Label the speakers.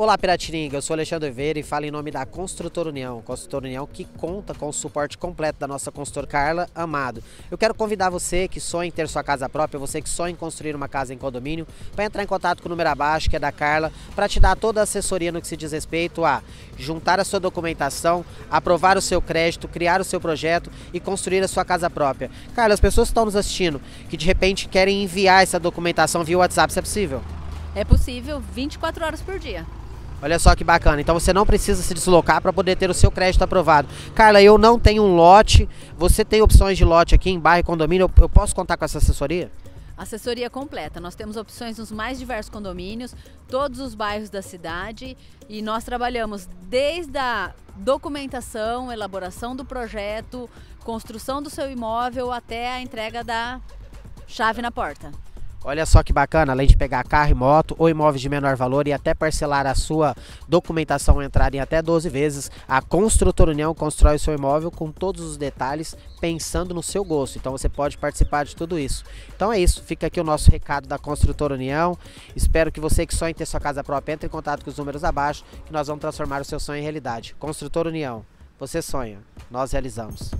Speaker 1: Olá Piratininga, eu sou Alexandre Veira e falo em nome da Construtora União. Construtora União que conta com o suporte completo da nossa consultora Carla Amado. Eu quero convidar você que sonha em ter sua casa própria, você que sonha em construir uma casa em condomínio, para entrar em contato com o número abaixo, que é da Carla, para te dar toda a assessoria no que se diz respeito a juntar a sua documentação, aprovar o seu crédito, criar o seu projeto e construir a sua casa própria. Carla, as pessoas que estão nos assistindo, que de repente querem enviar essa documentação via WhatsApp, isso é possível?
Speaker 2: É possível 24 horas por dia.
Speaker 1: Olha só que bacana. Então você não precisa se deslocar para poder ter o seu crédito aprovado. Carla, eu não tenho um lote. Você tem opções de lote aqui em bairro e condomínio? Eu, posso contar com essa assessoria?
Speaker 2: Assessoria completa. Nós temos opções nos mais diversos condomínios, todos os bairros da cidade e nós trabalhamos desde a documentação, elaboração do projeto, construção do seu imóvel até a entrega da chave na porta.
Speaker 1: Olha só que bacana, além de pegar carro e moto ou imóveis de menor valor e até parcelar a sua documentação entrar em até 12 vezes, a Construtora União constrói o seu imóvel com todos os detalhes pensando no seu gosto. Então você pode participar de tudo isso. Então é isso, fica aqui o nosso recado da Construtora União. Espero que você que sonha em ter sua casa própria entre em contato com os números abaixo, que nós vamos transformar o seu sonho em realidade. Construtora União, você sonha, nós realizamos.